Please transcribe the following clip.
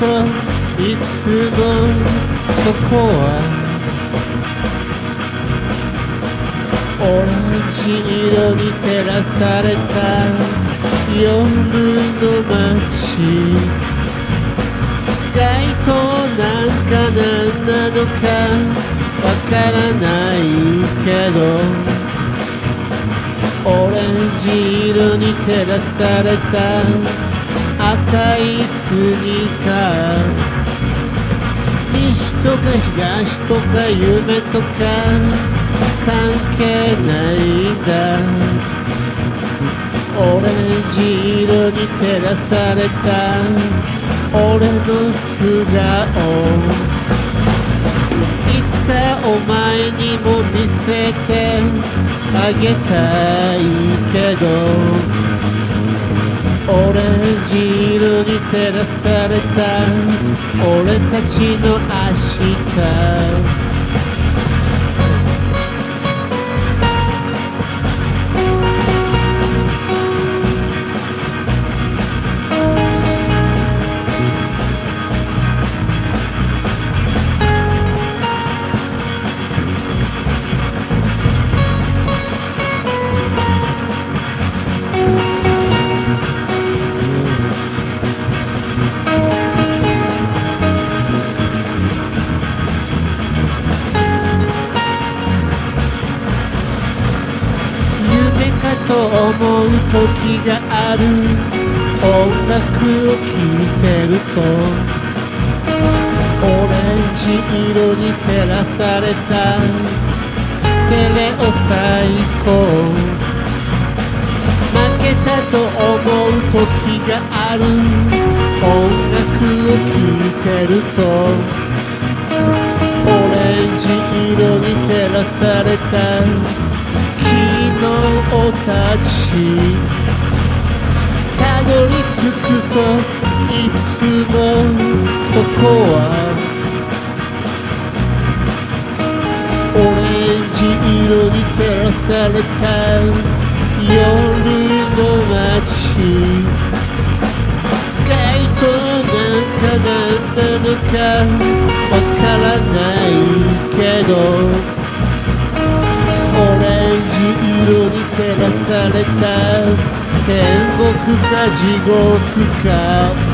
といつもそこはオレンジ色に照らされた夜の街。街灯なんか何なのかわからないけどオレンジ色に照らされた赤いスニーカー西とか東とか夢とか関係ないんだ。オレンジ色に照らされた。俺の素顔いつかお前にも見せてあげたいけど。オレンジ色に照らされた。俺たちの明日。がある音楽を聴いてるとオレンジ色に照らされたステレオ最高負けたと思う時がある音楽を聴いてるとオレンジ色に照らされた昨日たちくといつもそこはオレンジ色に照らされた夜の街街灯なんか何なのかわからないけどオレンジ色に照らされた天国か地獄か